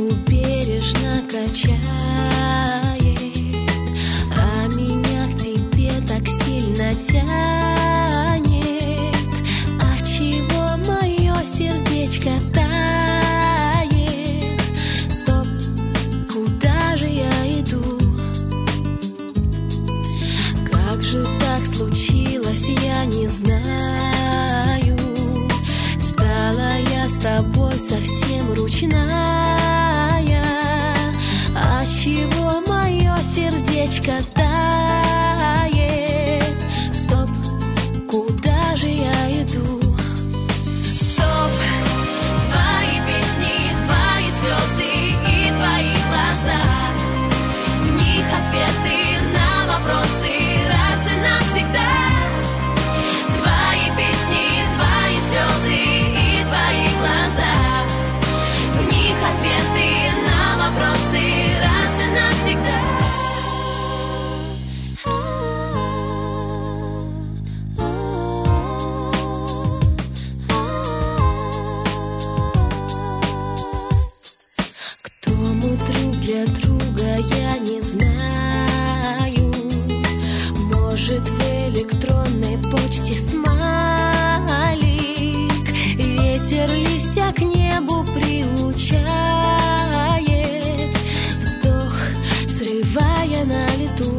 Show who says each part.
Speaker 1: у бережно качает, а меня к тебе так сильно тянет. А чего мое сердечко тает? Стоп, куда же я иду? Как же так случилось, я не знаю. Чего мое сердечко тает Друга я не знаю. Может в электронной почте смайлик? Ветер листья к небу приучает. Вздох, срывая на лету